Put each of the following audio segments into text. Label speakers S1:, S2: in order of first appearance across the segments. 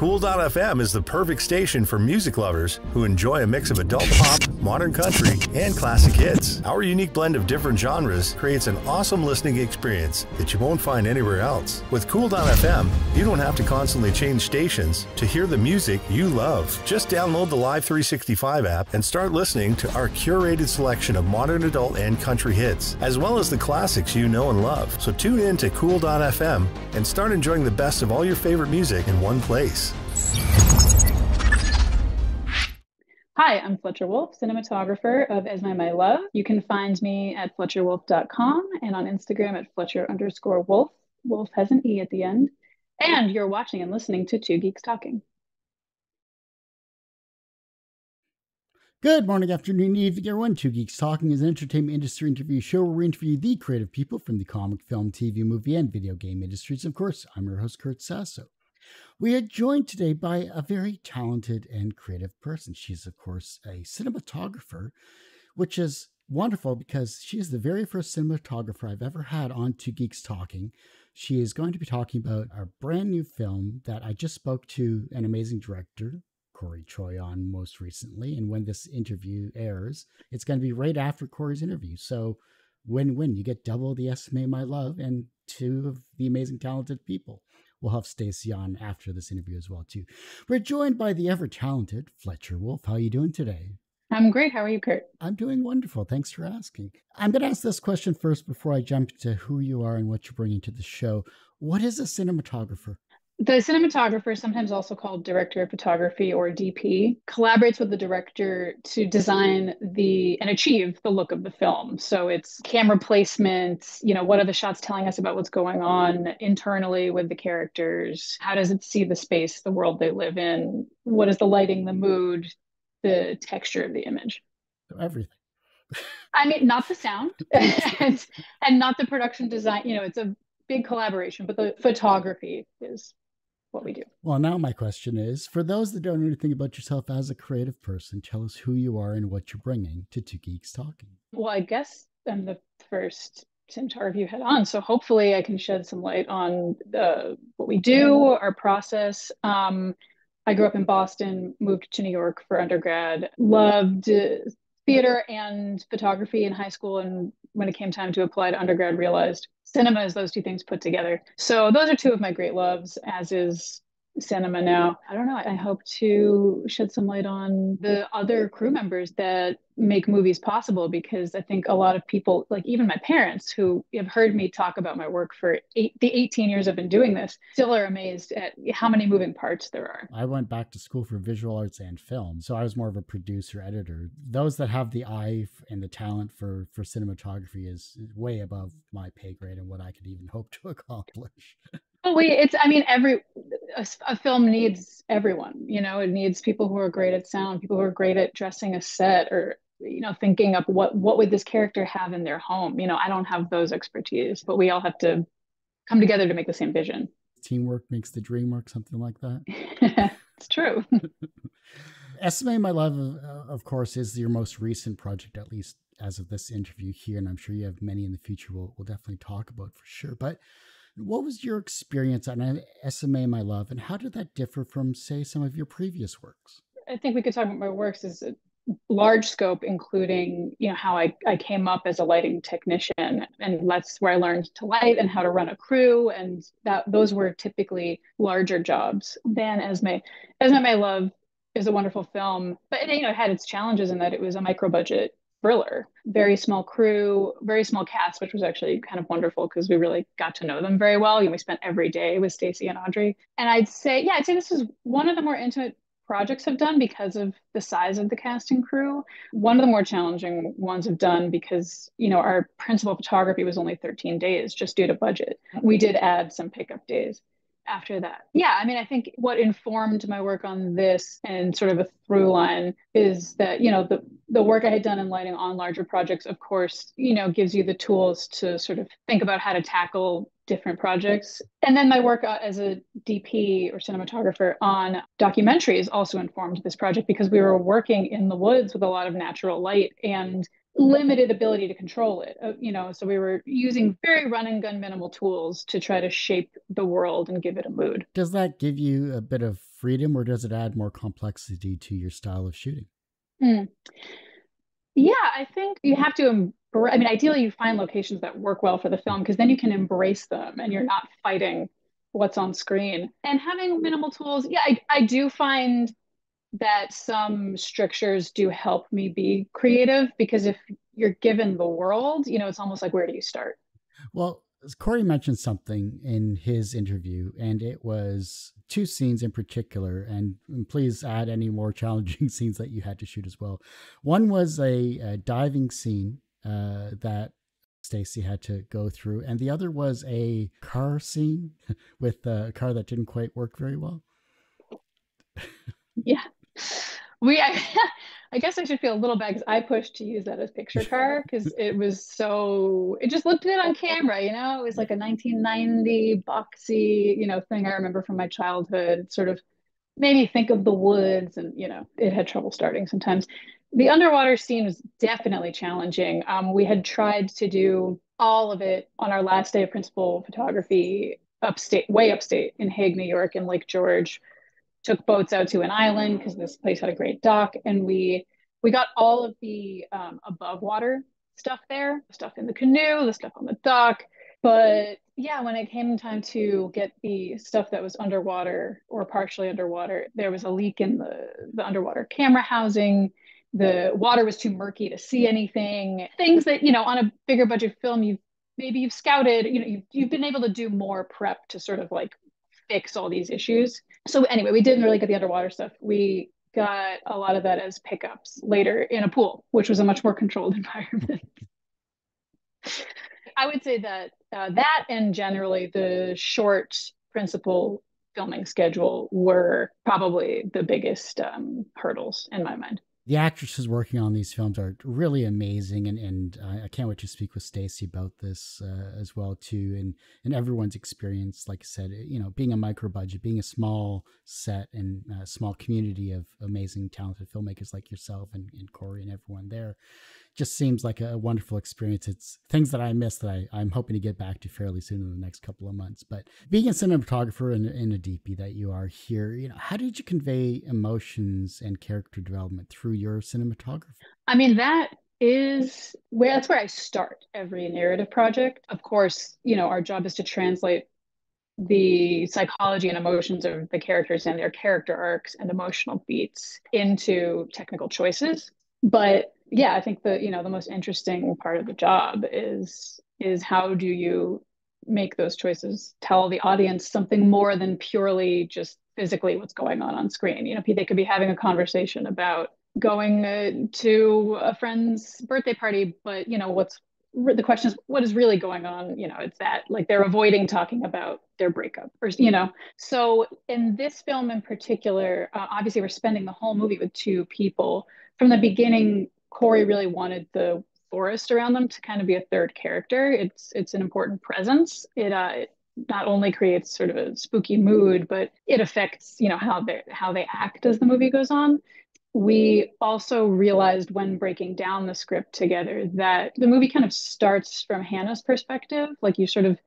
S1: Cool.fm is the perfect station for music lovers who enjoy a mix of adult pop, modern country, and classic hits. Our unique blend of different genres creates an awesome listening experience that you won't find anywhere else. With Cool.fm, you don't have to constantly change stations to hear the music you love. Just download the Live 365 app and start listening to our curated selection of modern adult and country hits, as well as the classics you know and love. So tune in to Cool.fm and start enjoying the best of all your favorite music in one place.
S2: Hi, I'm Fletcher Wolfe, cinematographer of Esme My Love. You can find me at fletcherwolfe.com and on Instagram at fletcher underscore wolfe. Wolfe has an E at the end. And you're watching and listening to Two Geeks Talking.
S3: Good morning, afternoon, evening, everyone. Two Geeks Talking is an entertainment industry interview show where we interview the creative people from the comic, film, TV, movie, and video game industries. Of course, I'm your host, Kurt Sasso. We are joined today by a very talented and creative person. She's, of course, a cinematographer, which is wonderful because she is the very first cinematographer I've ever had on Two Geeks Talking. She is going to be talking about a brand new film that I just spoke to an amazing director, Cory Choy, on most recently. And when this interview airs, it's going to be right after Cory's interview. So, win win. You get double the Esme My Love and two of the amazing, talented people. We'll have Stacey on after this interview as well too. We're joined by the ever talented Fletcher Wolfe. How are you doing today?
S2: I'm great. How are you, Kurt?
S3: I'm doing wonderful. Thanks for asking. I'm going to ask this question first before I jump to who you are and what you're bringing to the show. What is a cinematographer?
S2: The cinematographer, sometimes also called director of photography or DP, collaborates with the director to design the and achieve the look of the film. So it's camera placement, you know, what are the shots telling us about what's going on internally with the characters? How does it see the space, the world they live in? What is the lighting, the mood, the texture of the image?
S3: Everything.
S2: I mean, not the sound and, and not the production design. You know, it's a big collaboration, but the photography is what we do.
S3: Well, now my question is for those that don't know anything about yourself as a creative person, tell us who you are and what you're bringing to Two Geeks Talking.
S2: Well, I guess I'm the first cinematographer you had on, so hopefully I can shed some light on the, what we do, our process. Um, I grew up in Boston, moved to New York for undergrad, loved theater and photography in high school, and when it came time to apply to undergrad, realized cinema is those two things put together. So those are two of my great loves, as is cinema now. I don't know. I hope to shed some light on the other crew members that make movies possible because I think a lot of people, like even my parents who have heard me talk about my work for eight, the 18 years I've been doing this, still are amazed at how many moving parts there are.
S3: I went back to school for visual arts and film, so I was more of a producer editor. Those that have the eye and the talent for for cinematography is way above my pay grade and what I could even hope to accomplish.
S2: Oh, we it's I mean every a, a, film needs everyone, you know, it needs people who are great at sound, people who are great at dressing a set or you know thinking up what what would this character have in their home you know i don't have those expertise but we all have to come together to make the same vision.
S3: Teamwork makes the dream work something like that.
S2: It's true.
S3: Esme my love uh, of course is your most recent project at least as of this interview here and i'm sure you have many in the future we'll, we'll definitely talk about for sure but what was your experience on uh, Esme my love and how did that differ from say some of your previous works
S2: i think we could talk about my works as a large scope, including you know how I, I came up as a lighting technician, and that's where I learned to light and how to run a crew, and that those were typically larger jobs than Esme. Esme My Love is a wonderful film, but it, you know it had its challenges in that it was a micro budget thriller, very small crew, very small cast, which was actually kind of wonderful because we really got to know them very well. Know, we spent every day with Stacey and Audrey, and I'd say yeah, I'd say this is one of the more intimate projects I've done because of the size of the casting crew. One of the more challenging ones I've done because, you know, our principal photography was only 13 days just due to budget. We did add some pickup days after that. Yeah, I mean, I think what informed my work on this and sort of a through line is that, you know, the the work I had done in lighting on larger projects, of course, you know, gives you the tools to sort of think about how to tackle different projects. And then my work uh, as a DP or cinematographer on documentaries also informed this project because we were working in the woods with a lot of natural light and limited ability to control it. Uh, you know, so we were using very run and gun minimal tools to try to shape the world and give it a mood.
S3: Does that give you a bit of freedom, or does it add more complexity to your style of shooting?
S2: Mm. Yeah, I think you have to. I mean, ideally, you find locations that work well for the film because then you can embrace them and you're not fighting what's on screen. And having minimal tools, yeah, I, I do find that some strictures do help me be creative because if you're given the world, you know, it's almost like where do you start?
S3: Well, Cory mentioned something in his interview, and it was two scenes in particular. And, please add any more challenging scenes that you had to shoot as well. One was a, a diving scene uh, that Stacey had to go through, and the other was a car scene with a car that didn't quite work very well.
S2: yeah we I, I guess I should feel a little bad because I pushed to use that as picture car because it was so it just looked good on camera, you know. It was like a 1990 boxy, you know, thing I remember from my childhood. Sort of made me think of the woods, and you know, it had trouble starting sometimes. The underwater scene was definitely challenging. Um, we had tried to do all of it on our last day of principal photography upstate, way upstate in Hague, New York, in Lake George took boats out to an island because this place had a great dock and we we got all of the um, above water stuff there stuff in the canoe the stuff on the dock. But yeah when it came time to get the stuff that was underwater or partially underwater there was a leak in the the underwater camera housing. The water was too murky to see anything. Things that you know on a bigger budget film you maybe you've scouted you know you've, you've been able to do more prep to sort of like fix all these issues. So anyway, we didn't really get the underwater stuff. We got a lot of that as pickups later in a pool, which was a much more controlled environment. I would say that uh, that and generally the short principal filming schedule were probably the biggest um, hurdles in my mind
S3: the actresses working on these films are really amazing, and and uh, I can't wait to speak with Stacey about this uh, as well too, and and everyone's experience. Like I said, you know, being a micro budget, being a small set and a small community of amazing, talented filmmakers like yourself and, and Cory and everyone there, just seems like a wonderful experience. It's things that I missed that I, I'm hoping to get back to fairly soon in the next couple of months. But being a cinematographer and, in a DP that you are here, you know, how did you convey emotions and character development through your cinematography?
S2: I mean, that is where that's where I start every narrative project. Of course, you know, our job is to translate the psychology and emotions of the characters and their character arcs and emotional beats into technical choices. But yeah, I think the you know the most interesting part of the job is is how do you make those choices? Tell the audience something more than purely just physically what's going on on screen. You know, they could be having a conversation about going uh, to a friend's birthday party, but you know what's the question is what is really going on? You know it's that like they're avoiding talking about their breakup or you know? So in this film in particular uh, obviously we're spending the whole movie with two people. From the beginning Cory really wanted the forest around them to kind of be a third character. It's it's an important presence. It uh it not only creates sort of a spooky mood, but it affects you know how they how they act as the movie goes on. We also realized when breaking down the script together that the movie kind of starts from Hannah's perspective, like you sort of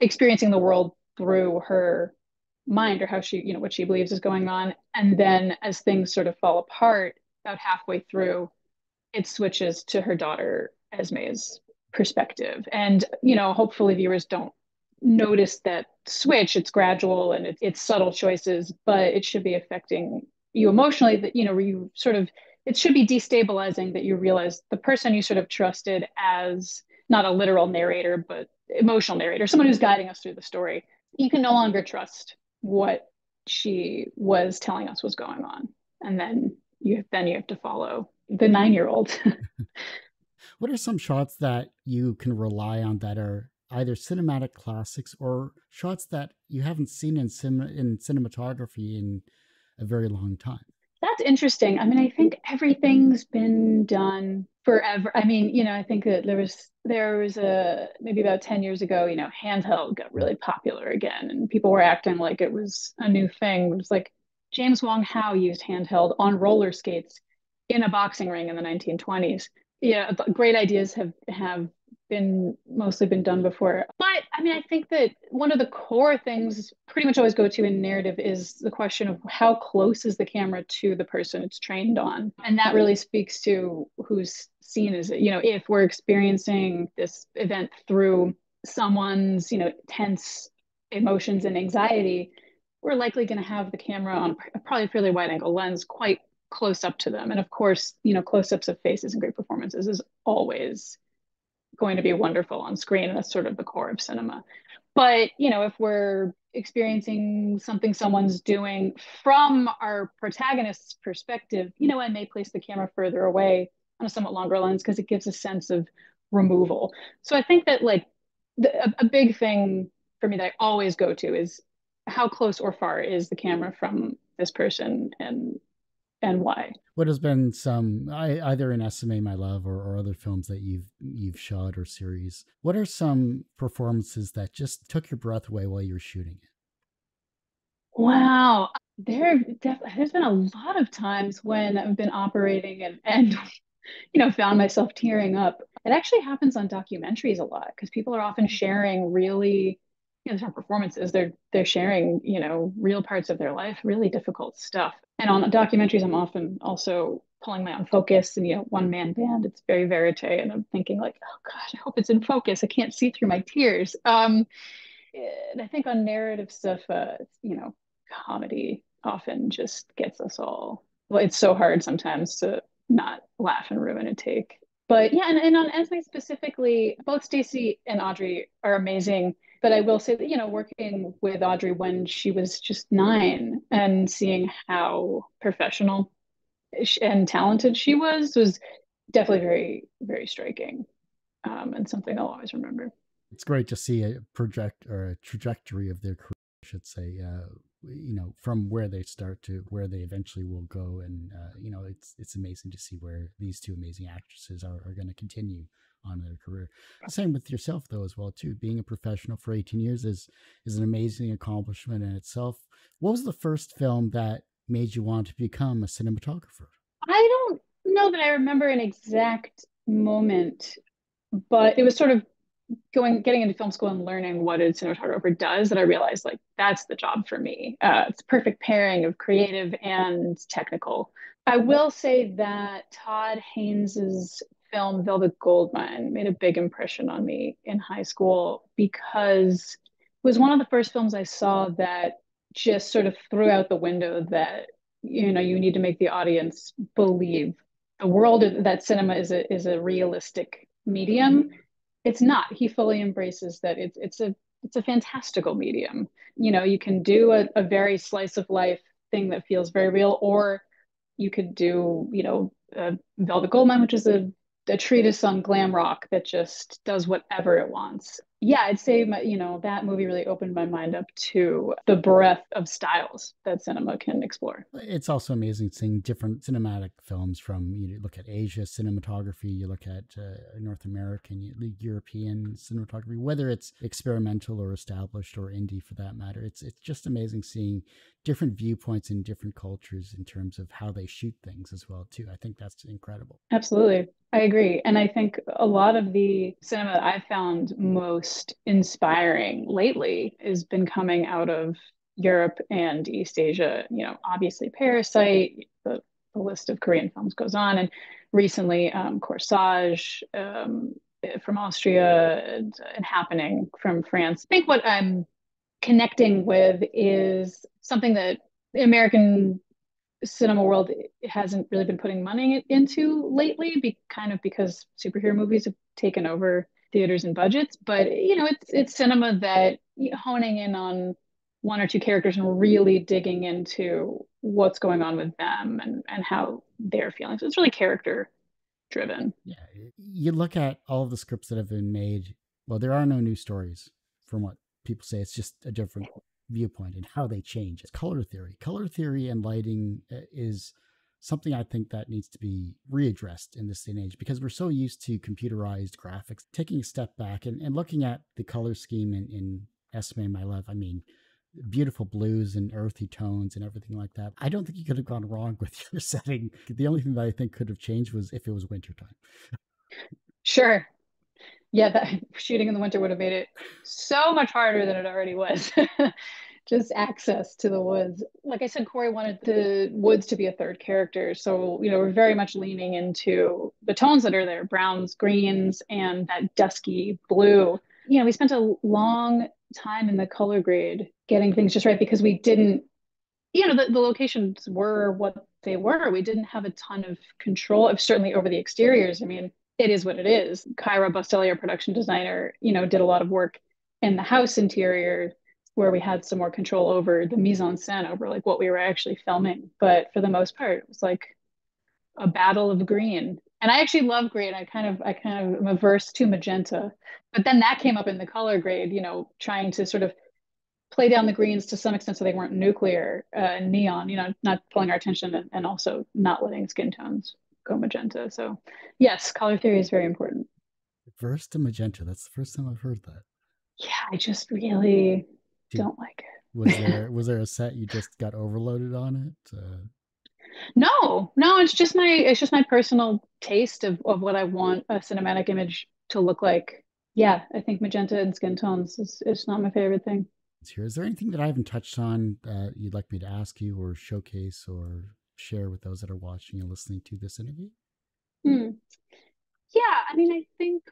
S2: experiencing the world through her mind or how she you know what she believes is going on, and then as things sort of fall apart, about halfway through, it switches to her daughter Esme's perspective. And, you know, hopefully viewers don't notice that switch. It's gradual and it, it's subtle choices, but it should be affecting you emotionally that, you know, you sort of, it should be destabilizing that you realize the person you sort of trusted as not a literal narrator, but emotional narrator, someone who's guiding us through the story, you can no longer trust what she was telling us was going on. And then you then you have to follow the nine year old.
S3: what are some shots that you can rely on that are either cinematic classics or shots that you haven't seen in sim- in cinematography in a very long time?
S2: That's interesting. I mean, I think everything's been done forever. I mean, you know, I think that there was there was a maybe about 10 years ago, you know, handheld got really popular again and people were acting like it was a new thing. It was like James Wong Howe used handheld on roller skates in a boxing ring in the 1920s. yeah, great ideas have have been mostly been done before. But I mean, I think that one of the core things pretty much always go to in narrative is the question of how close is the camera to the person it's trained on. And that really speaks to who's seen as, you know, if we're experiencing this event through someone's, you know, tense emotions and anxiety, we're likely going to have the camera on probably a fairly wide angle lens quite close up to them. And of course, you know, close ups of faces and great performances is always going to be wonderful on screen. And that's sort of the core of cinema. But, you know, if we're experiencing something someone's doing from our protagonist's perspective, you know, I may place the camera further away on a somewhat longer lens because it gives a sense of removal. So I think that like the, a, a big thing for me that I always go to is how close or far is the camera from this person and and why.
S3: What has been some I, either in Esme My Love or, or other films that you've you've shot or series? What are some performances that just took your breath away while you were shooting it?
S2: Wow, there there's been a lot of times when I've been operating and and you know found myself tearing up. It actually happens on documentaries a lot because people are often sharing really you know, different performances. They're they're sharing, you know, real parts of their life, really difficult stuff. And on documentaries, I'm often also pulling my own focus and you know, one man band. It's very verite, and I'm thinking like, oh gosh, I hope it's in focus. I can't see through my tears. Um, and I think on narrative stuff, uh, you know, comedy often just gets us all. Well, it's so hard sometimes to not laugh and ruin a take. But yeah, and, and on Esme specifically, both Stacey and Audrey are amazing but I will say that, you know, working with Audrey when she was just nine and seeing how professional and talented she was was definitely very, very striking um, and something I'll always remember.
S3: It's great to see a project or a trajectory of their career, I should say, uh, you know, from where they start to where they eventually will go. And, uh, you know, it's, it's amazing to see where these two amazing actresses are, are going to continue on their career. Same with yourself though as well too. Being a professional for 18 years is is an amazing accomplishment in itself. What was the first film that made you want to become a cinematographer?
S2: I don't know that I remember an exact moment, but it was sort of going getting into film school and learning what a cinematographer does that I realized like that's the job for me. Uh, it's a perfect pairing of creative and technical. I will say that Todd Haynes's film Velvet Goldmine made a big impression on me in high school because it was one of the first films I saw that just sort of threw out the window that you know you need to make the audience believe the world that cinema is a is a realistic medium. It's not. He fully embraces that it's it's a it's a fantastical medium. You know, you can do a, a very slice of life thing that feels very real, or you could do, you know, uh, Velvet Goldmine, which is a a treatise on glam rock that just does whatever it wants. Yeah, I'd say my, you know that movie really opened my mind up to the breadth of styles that cinema can explore.
S3: It's also amazing seeing different cinematic films from you look at Asia cinematography, you look at uh, North American, European cinematography, whether it's experimental or established or indie for that matter. It's it's just amazing seeing different viewpoints in different cultures in terms of how they shoot things as well too. I think that's incredible.
S2: Absolutely. I agree. And I think a lot of the cinema that I've found most inspiring lately has been coming out of Europe and East Asia. You know, obviously Parasite, the, the list of Korean films goes on. And recently, um, Corsage um, from Austria and, and Happening from France. I think what I'm connecting with is something that the American cinema world hasn't really been putting money into lately, be, kind of because superhero movies have taken over theaters and budgets. But you know, it's it's cinema that honing in on one or two characters and really digging into what's going on with them and and how they're feeling. So it's really character driven.
S3: Yeah, you look at all of the scripts that have been made. Well, there are no new stories, from what people say. It's just a different viewpoint and how they change. It's color theory. Color theory and lighting uh, is something I think that needs to be readdressed in this day and age because we're so used to computerized graphics. Taking a step back and, and looking at the color scheme in, in My Love, I mean, beautiful blues and earthy tones and everything like that. I don't think you could have gone wrong with your setting. The only thing that I think could have changed was if it was wintertime.
S2: Sure. Yeah, that shooting in the winter would have made it so much harder than it already was. Just access to the woods. Like I said, Cory wanted the woods to be a third character. So, you know, we're very much leaning into the tones that are there browns, greens, and that dusky blue. You know, we spent a long time in the color grade getting things just right because we didn't, you know, the, the locations were what they were. We didn't have a ton of control, of certainly over the exteriors. I mean, it is what it is. Kyra Bostelli, our production designer, you know, did a lot of work in the house interior where we had some more control over the mise en scène, over like what we were actually filming. But for the most part, it was like a battle of green. And I actually love green. I kind of I kind of am averse to magenta. But then that came up in the color grade, you know, trying to sort of play down the greens to some extent so they weren't nuclear uh, neon, you know, not pulling our attention and, and also not letting skin tones go magenta. So yes, color theory is very important.
S3: Reverse to magenta. That's the first time I've heard that.
S2: Yeah, I just really don't like it.
S3: was there was there a set you just got overloaded on it? Uh...
S2: No, no, it's just my it's just my personal taste of, of what I want a cinematic image to look like. Yeah, I think magenta and skin tones is, is not my favorite thing.
S3: Here, is there anything that I haven't touched on that you'd like me to ask you or showcase or share with those that are watching and listening to this interview?
S2: Hmm. Yeah, I mean, I think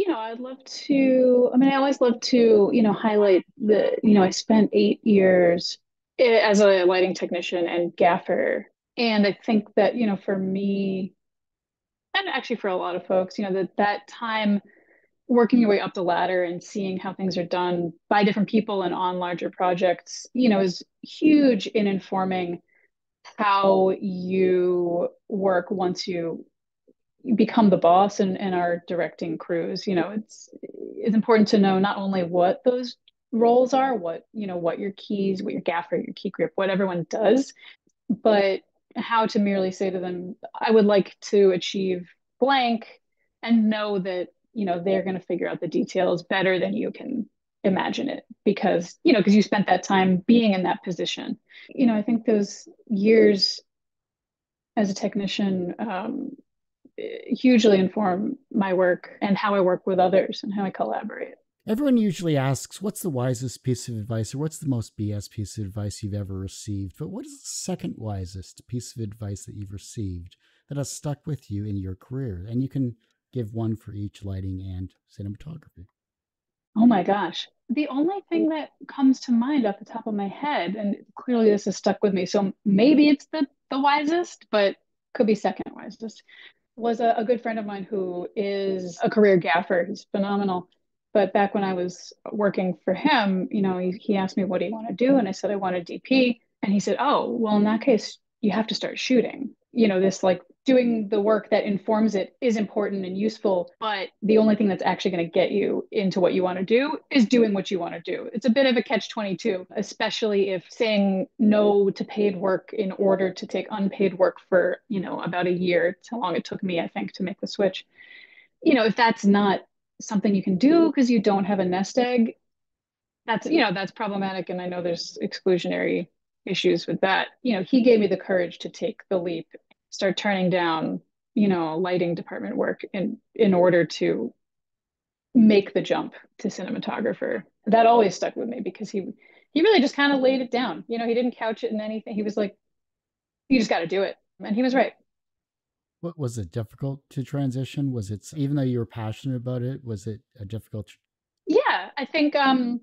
S2: you know, I'd love to. I mean, I always love to, you know, highlight the. You know, I spent eight years as a lighting technician and gaffer, and I think that you know, for me, and actually for a lot of folks, you know, that that time working your way up the ladder and seeing how things are done by different people and on larger projects, you know, is huge in informing how you work once you become the boss and, and are directing crews. You know, it's it's important to know not only what those roles are, what you know, what your keys, what your gaffer, your key grip, what everyone does, but how to merely say to them, I would like to achieve blank and know that you know they're going to figure out the details better than you can imagine it because you know because you spent that time being in that position you know i think those years as a technician um, hugely inform my work and how i work with others and how i collaborate
S3: everyone usually asks what's the wisest piece of advice or what's the most bs piece of advice you've ever received but what is the second wisest piece of advice that you've received that has stuck with you in your career and you can give one for each lighting and cinematography.
S2: Oh my gosh. The only thing that comes to mind off the top of my head, and clearly this has stuck with me, so maybe it's the, the wisest, but could be second wisest, was a, a good friend of mine who is a career gaffer. He's phenomenal. But back when I was working for him, you know, he, he asked me, What do you want to do? And I said, I want a DP. And he said, Oh, well, in that case, you have to start shooting. You know, this like doing the work that informs it is important and useful but the only thing that's actually going to get you into what you want to do is doing what you want to do. It's a bit of a catch 22 especially if saying no to paid work in order to take unpaid work for you know about a year it's how long it took me i think to make the switch. You know if that's not something you can do because you don't have a nest egg that's you know that's problematic and i know there's exclusionary issues with that. You know he gave me the courage to take the leap start turning down you know lighting department work in in order to make the jump to cinematographer. That always stuck with me because he he really just kind of laid it down. You know he didn't couch it in anything. He was like you just got to do it. And he was right.
S3: What was it difficult to transition? Was it even though you were passionate about it was it a difficult
S2: yeah i think um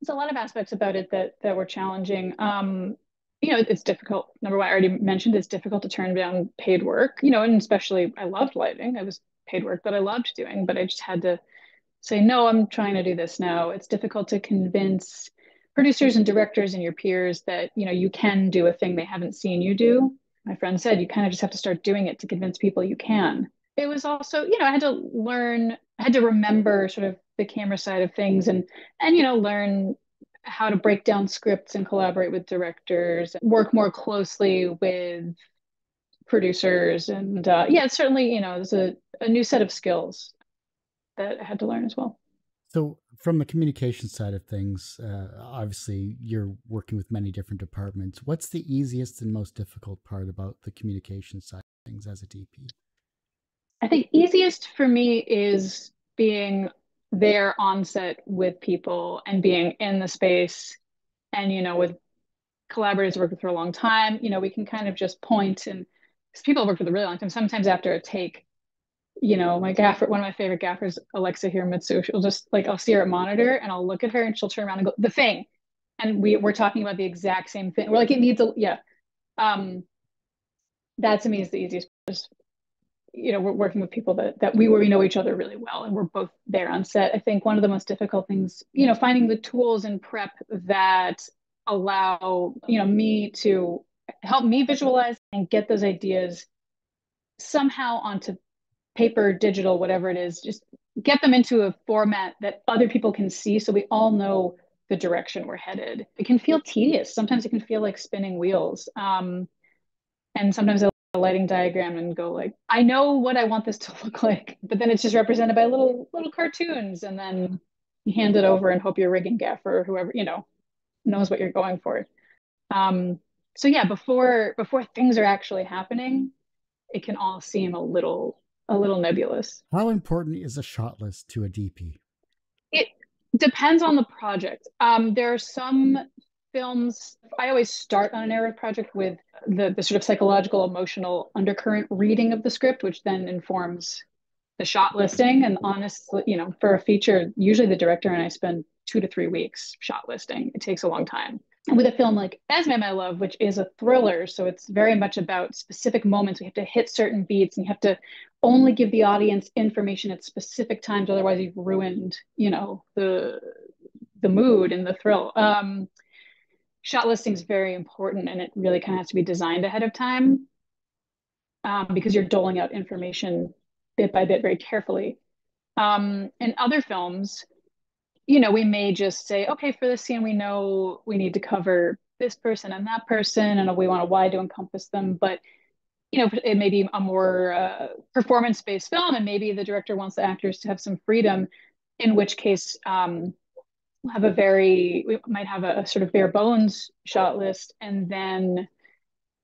S2: there's a lot of aspects about it that that were challenging. Um you know, it's difficult. Number one, I already mentioned it's difficult to turn down paid work, you know, and especially I loved lighting. It was paid work that I loved doing, but I just had to say, no, I'm trying to do this now. It's difficult to convince producers and directors and your peers that, you know, you can do a thing they haven't seen you do. My friend said, you kind of just have to start doing it to convince people you can. It was also, you know, I had to learn, I had to remember sort of the camera side of things and, and, you know, learn how to break down scripts and collaborate with directors, and work more closely with producers. And uh, yeah, certainly, you know, there's a, a new set of skills that I had to learn as well.
S3: So, from the communication side of things, uh, obviously you're working with many different departments. What's the easiest and most difficult part about the communication side of things as a DP?
S2: I think easiest for me is being there on set with people and being in the space and you know with collaborators worked with for a long time you know we can kind of just point and people have worked with a really long time. Sometimes after a take you know my gaffer one of my favorite gaffers alexa Hiromitsu she'll just like i'll see her at monitor and i'll look at her and she'll turn around and go the thing. And we, we're talking about the exact same thing. We're like it needs a yeah. Um that to me is the easiest just you know we're working with people that that we we know each other really well and we're both there on set. I think one of the most difficult things you know finding the tools and prep that allow you know me to help me visualize and get those ideas somehow onto paper digital whatever it is just get them into a format that other people can see so we all know the direction we're headed. It can feel tedious. Sometimes it can feel like spinning wheels. Um, and sometimes a lighting diagram and go like i know what i want this to look like but then it's just represented by little little cartoons and then you hand it over and hope your rigging gaffer or whoever you know knows what you're going for. Um so yeah before before things are actually happening it can all seem a little a little nebulous.
S3: How important is a shot list to a dp
S2: it depends on the project. Um there are some films i always start on a narrative project with the, the sort of psychological emotional undercurrent reading of the script which then informs the shot listing and honestly you know for a feature usually the director and i spend two to three weeks shot listing it takes a long time and with a film like Esme My Love, which is a thriller, so it's very much about specific moments. We have to hit certain beats and you have to only give the audience information at specific times, otherwise you've ruined, you know, the the mood and the thrill. Um, shot listing is very important and it really kind of has to be designed ahead of time um, because you're doling out information bit by bit very carefully. Um, in other films, you know, we may just say, okay, for this scene, we know we need to cover this person and that person, and we want a wide to encompass them. But you know, it may be a more uh, performance-based film, and maybe the director wants the actors to have some freedom. In which case, um, have a very we might have a, sort of bare bones shot list and then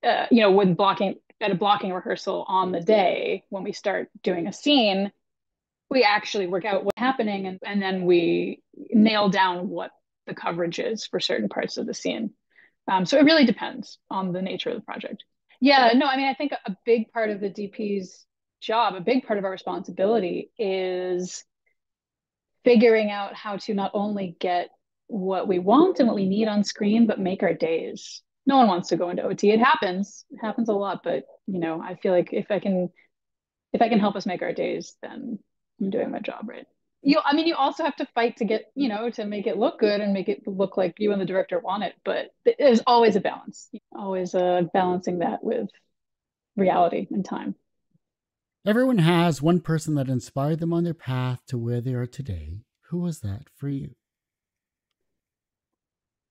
S2: uh, you know when blocking at a blocking rehearsal on the day when we start doing a scene we actually work out what's happening and, and then we nail down what the coverage is for certain parts of the scene. Um, so it really depends on the nature of the project. Yeah no i mean i think a big part of the dp's job a big part of our responsibility is figuring out how to not only get what we want and what we need on screen, but make our days. No one wants to go into OT. It happens. It happens a lot, but you know, I feel like if I can if I can help us make our days, then I'm doing my job right. You I mean you also have to fight to get, you know, to make it look good and make it look like you and the director want it, but there's always a balance. Always uh balancing that with reality and time.
S3: Everyone has one person that inspired them on their path to where they are today. Who was that for you?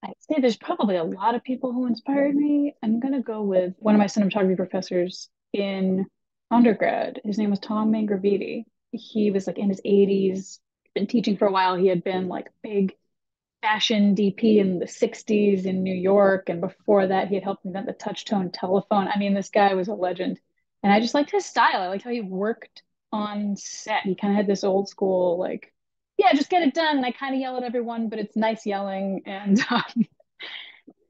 S2: I'd say there's probably a lot of people who inspired me. I'm going to go with one of my cinematography professors in undergrad. His name was Tom Mangraviti. He was like in his 80s, been teaching for a while. He had been like big fashion DP in the 60s in New York. And before that, he had helped invent the touch tone telephone. I mean, this guy was a legend and I just liked his style. I liked how he worked on set. He kind of had this old school like, yeah, just get it done. And I kind of yell at everyone, but it's nice yelling. And um,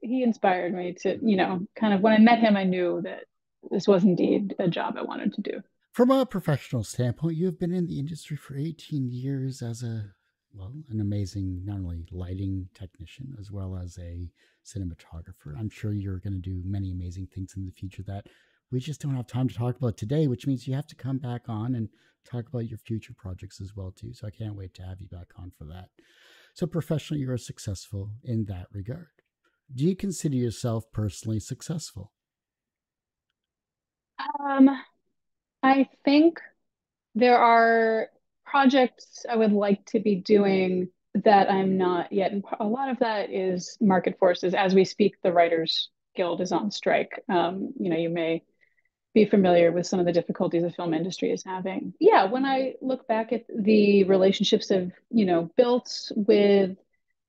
S2: he inspired me to, you know, kind of when I met him, I knew that this was indeed a job I wanted to do.
S3: From a professional standpoint, you have been in the industry for 18 years as a well, an amazing not only lighting technician as well as a cinematographer. I'm sure you're going to do many amazing things in the future that we just don't have time to talk about today, which means you have to come back on and talk about your future projects as well too. So I can't wait to have you back on for that. So professionally, you are successful in that regard. Do you consider yourself personally successful?
S2: Um, I think there are projects I would like to be doing that I'm not yet. And a lot of that is market forces. As we speak, the Writers Guild is on strike. Um, you know, you may be familiar with some of the difficulties the film industry is having. Yeah, when I look back at the relationships I've, you know, built with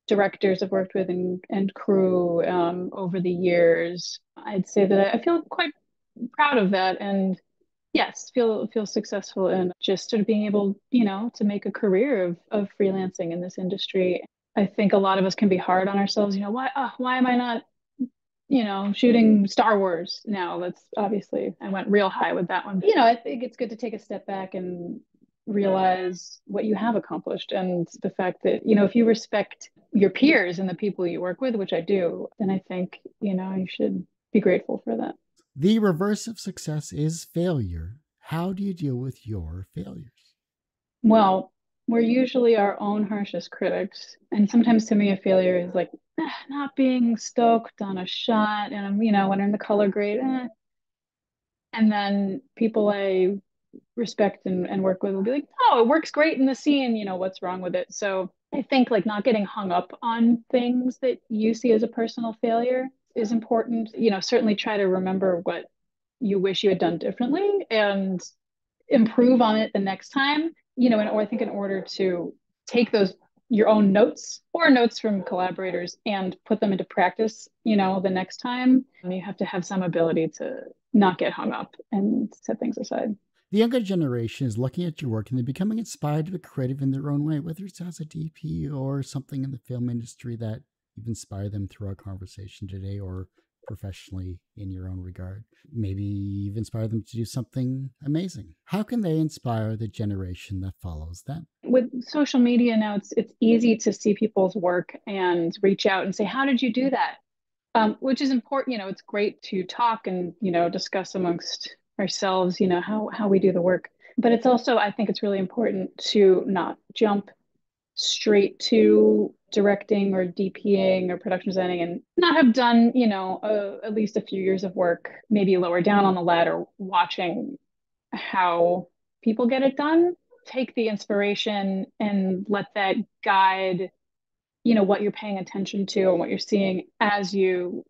S2: directors I've worked with and, and crew um, over the years, I'd say that I feel quite proud of that. And yes, feel feel successful and just sort of being able, you know, to make a career of of freelancing in this industry. I think a lot of us can be hard on ourselves. You know, why oh, why am I not, you know, shooting Star Wars now? That's obviously I went real high with that one. But, you know, I think it's good to take a step back and realize what you have accomplished and the fact that you know if you respect your peers and the people you work with which i do then i think you know you should be grateful for that
S3: the reverse of success is failure how do you deal with your failures
S2: well we're usually our own harshest critics and sometimes to me a failure is like not being stoked on a shot and i'm you know when i'm the color grade eh. and then people i respect and, and work with will be like, oh, it works great in the scene. You know, what's wrong with it? So I think like not getting hung up on things that you see as a personal failure is important. You know, certainly try to remember what you wish you had done differently and improve on it the next time. You know, and or I think in order to take those your own notes or notes from collaborators and put them into practice, you know, the next time, you have to have some ability to not get hung up and set things aside.
S3: The younger generation is looking at your work and they're becoming inspired to be creative in their own way, whether it's as a DP or something in the film industry that you've inspired them through our conversation today or professionally in your own regard. Maybe you've inspired them to do something amazing. How can they inspire the generation that follows them?
S2: With social media now, it's it's easy to see people's work and reach out and say, "How did you do that?" Um, which is important. You know, it's great to talk and you know discuss amongst ourselves, you know, how how we do the work. But it's also, I think it's really important to not jump straight to directing or DPing or production designing and not have done, you know, uh, at least a few years of work, maybe lower down on the ladder, watching how people get it done. Take the inspiration and let that guide, you know, what you're paying attention to and what you're seeing as you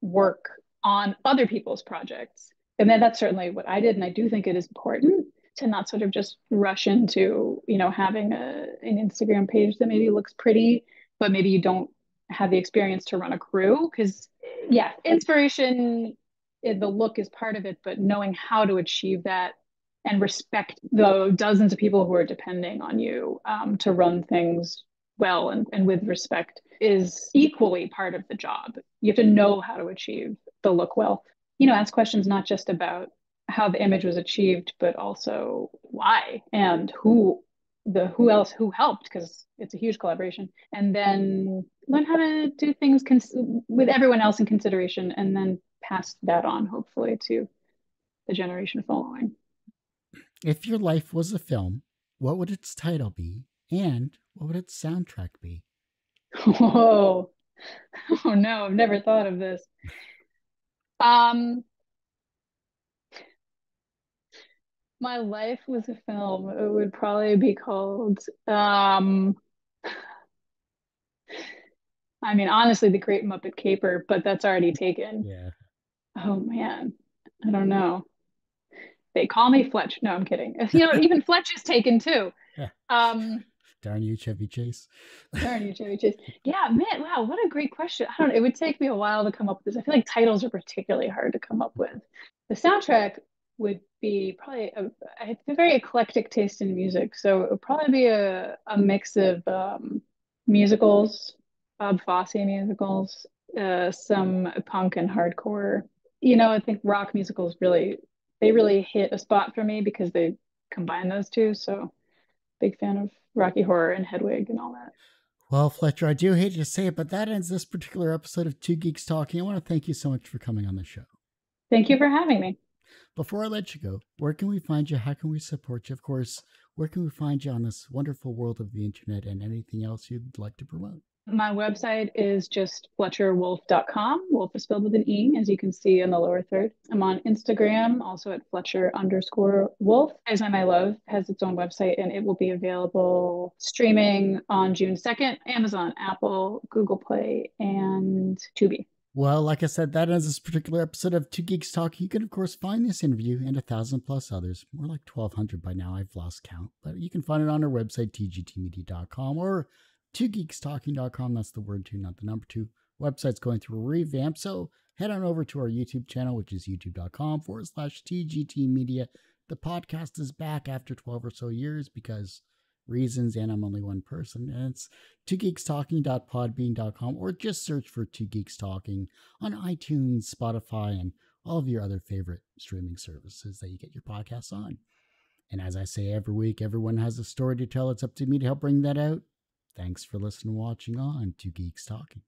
S2: work on other people's projects and then that's certainly what I did. And I do think it is important to not sort of just rush into, you know, having a, an Instagram page that maybe looks pretty, but maybe you don't have the experience to run a crew. Because, yeah, inspiration, the look is part of it, but knowing how to achieve that and respect the dozens of people who are depending on you um, to run things well and, and with respect is equally part of the job. You have to know how to achieve the look well you know, ask questions not just about how the image was achieved, but also why and who the who else who helped because it's a huge collaboration. And then learn how to do things cons- with everyone else in consideration and then pass that on hopefully to the generation following.
S3: If your life was a film what would its title be and what would its soundtrack be?
S2: Whoa. Oh no i've never thought of this. Um, my life was a film. It would probably be called. Um, I mean, honestly, The Great Muppet Caper, but that's already taken.
S3: Yeah.
S2: Oh man, I don't know. They call me Fletch. No, I'm kidding. You know, even Fletch is taken too. Yeah. Um,
S3: Darn you, Chevy Chase.
S2: Darn you, Chevy Chase. Yeah, man, wow, what a great question. I don't know. It would take me a while to come up with this. I feel like titles are particularly hard to come up with. The soundtrack would be probably a, I have a very eclectic taste in music. So it would probably be a, a mix of um, musicals, Bob Fosse musicals, uh, some punk and hardcore. You know, I think rock musicals really, they really hit a spot for me because they combine those two. So big fan of Rocky Horror and Hedwig and all that.
S3: Well, Fletcher, I do hate to say it, but that ends this particular episode of Two Geeks Talking. I want to thank you so much for coming on the show.
S2: Thank you for having me.
S3: Before I let you go, where can we find you? How can we support you? Of course, where can we find you on this wonderful world of the internet and anything else you'd like to promote?
S2: My website is just fletcherwolfe.com. Wolfe is spelled with an E, as you can see in the lower third. I'm on Instagram, also at Fletcher underscore wolfe. As I My Love has its own website and it will be available streaming on June 2nd, Amazon, Apple, Google Play, and Tubi.
S3: Well, like I said, that is this particular episode of Two Geeks Talk. You can, of course, find this interview and a thousand plus others, more like 1,200 by now. I've lost count, but you can find it on our website, tgtmedia.com, or twogeekstalking.com. That's the word two, not the number two. Website's going through a revamp. So head on over to our YouTube channel, which is youtube.com forward slash TGT Media. The podcast is back after 12 or so years because reasons, and I'm only one person. And it's two geekstalking.podbean.com or just search for two geeks talking on iTunes, Spotify, and all of your other favorite streaming services that you get your podcasts on. And as I say every week, everyone has a story to tell. It's up to me to help bring that out. Thanks for listening and watching on Two Geeks Talking.